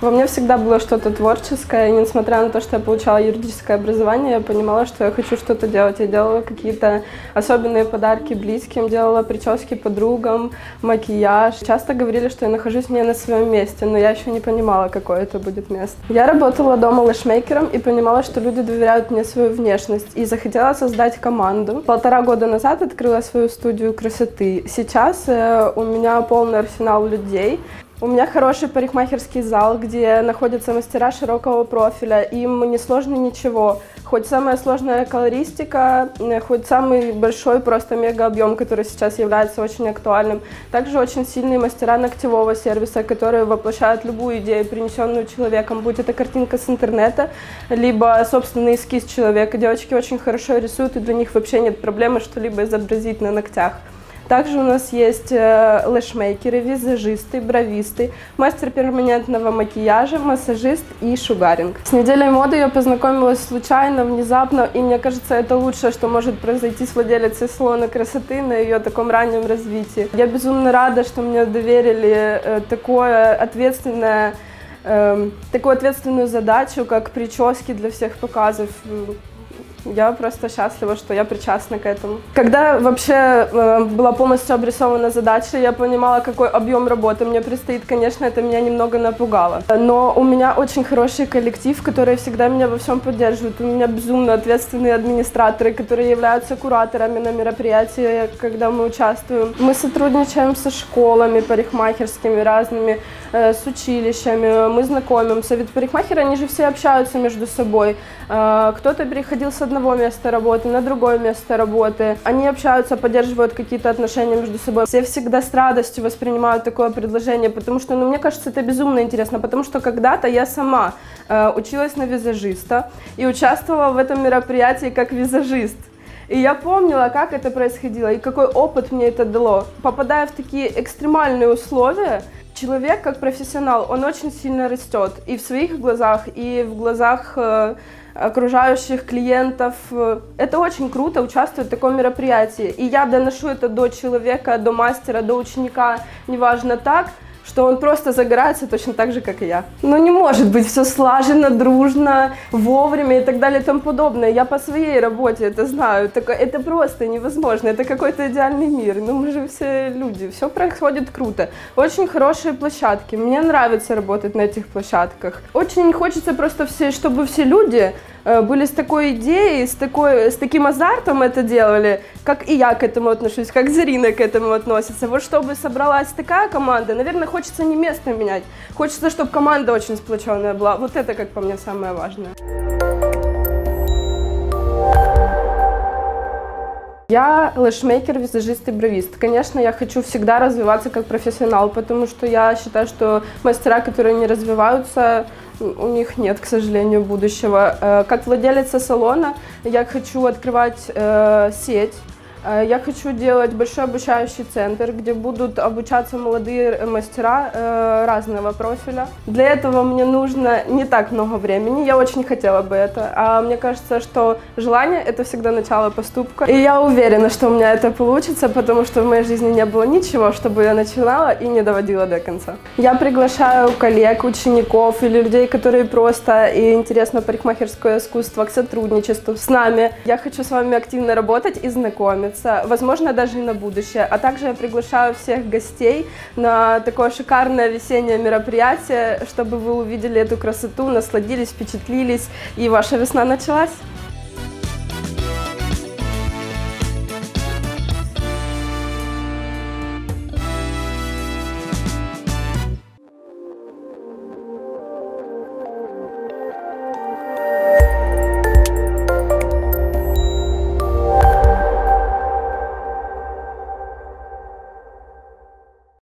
Во мне всегда было что-то творческое, и несмотря на то, что я получала юридическое образование, я понимала, что я хочу что-то делать. Я делала какие-то особенные подарки близким, делала прически подругам, макияж. Часто говорили, что я нахожусь не на своем месте, но я еще не понимала, какое это будет место. Я работала дома лэшмейкером и понимала, что люди доверяют мне свою внешность, и захотела создать команду. Полтора года назад открыла свою студию красоты. Сейчас э, у меня полный арсенал людей. У меня хороший парикмахерский зал, где находятся мастера широкого профиля. Им не сложно ничего. Хоть самая сложная колористика, э, хоть самый большой просто мега объем, который сейчас является очень актуальным. Также очень сильные мастера ногтевого сервиса, которые воплощают любую идею, принесенную человеком, будь это картинка с интернета, либо собственный эскиз человека. Девочки очень хорошо рисуют, и для них вообще нет проблемы что-либо изобразить на ногтях. Также у нас есть э, лэшмейкеры, визажисты, бровисты, мастер перманентного макияжа, массажист и шугаринг. С неделей моды я познакомилась случайно, внезапно, и мне кажется, это лучшее, что может произойти с владелицей салона красоты на ее таком раннем развитии. Я безумно рада, что мне доверили э, такое ответственное эм, такую ответственную задачу, как прически для всех показов. Я просто счастлива, что я причастна к этому. Когда вообще э, была полностью обрисована задача, я понимала, какой объем работы мне предстоит. Конечно, это меня немного напугало. Но у меня очень хороший коллектив, который всегда меня во всем поддерживает. У меня безумно ответственные администраторы, которые являются кураторами на мероприятии, когда мы участвуем. Мы сотрудничаем со школами парикмахерскими разными, с училищами, мы знакомимся. Ведь парикмахеры, они же все общаются между собой. Э, кто-то переходил с одного места работы на другое место работы. Они общаются, поддерживают какие-то отношения между собой. Все всегда с радостью воспринимают такое предложение, потому что, ну, мне кажется, это безумно интересно, потому что когда-то я сама э, училась на визажиста и участвовала в этом мероприятии как визажист. И я помнила, как это происходило и какой опыт мне это дало. Попадая в такие экстремальные условия, человек как профессионал, он очень сильно растет и в своих глазах, и в глазах э, окружающих клиентов. Это очень круто участвовать в таком мероприятии. И я доношу это до человека, до мастера, до ученика, неважно так, что он просто загорается точно так же, как и я. Но не может быть все слаженно, дружно, вовремя и так далее и тому подобное. Я по своей работе это знаю. Это, это просто невозможно. Это какой-то идеальный мир. Ну, мы же все люди. Все происходит круто. Очень хорошие площадки. Мне нравится работать на этих площадках. Очень хочется просто, все, чтобы все люди были с такой идеей, с, такой, с таким азартом это делали, как и я к этому отношусь, как Зарина к этому относится. Вот чтобы собралась такая команда, наверное, хочется не место менять, хочется, чтобы команда очень сплоченная была. Вот это, как по мне, самое важное. Я лэшмейкер, визажист и бровист. Конечно, я хочу всегда развиваться как профессионал, потому что я считаю, что мастера, которые не развиваются, у них нет, к сожалению, будущего. Э, как владелица салона я хочу открывать э, сеть я хочу делать большой обучающий центр, где будут обучаться молодые мастера э, разного профиля. Для этого мне нужно не так много времени, я очень хотела бы это. А мне кажется, что желание — это всегда начало поступка. И я уверена, что у меня это получится, потому что в моей жизни не было ничего, чтобы я начинала и не доводила до конца. Я приглашаю коллег, учеников или людей, которые просто и интересно парикмахерское искусство к сотрудничеству с нами. Я хочу с вами активно работать и знакомиться понравится, возможно, даже и на будущее. А также я приглашаю всех гостей на такое шикарное весеннее мероприятие, чтобы вы увидели эту красоту, насладились, впечатлились, и ваша весна началась.